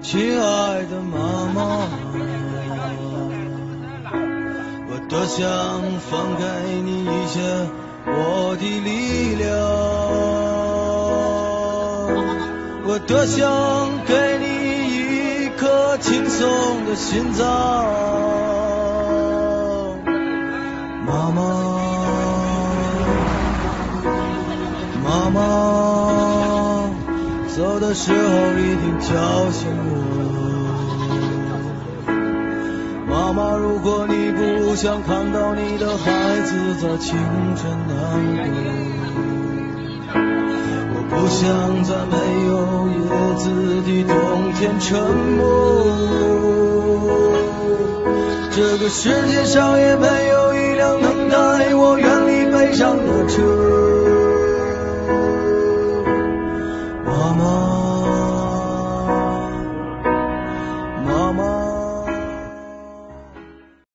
亲爱的妈妈，我多想放给你一些我的力量，我多想给你一颗轻松的心脏，妈妈，妈妈，走的时候一定叫醒我。妈妈，如果你不想看到你的孩子在清晨难过，我不想在没有叶子的冬天沉默。这个世界上也没有一辆能带我远离悲伤的车。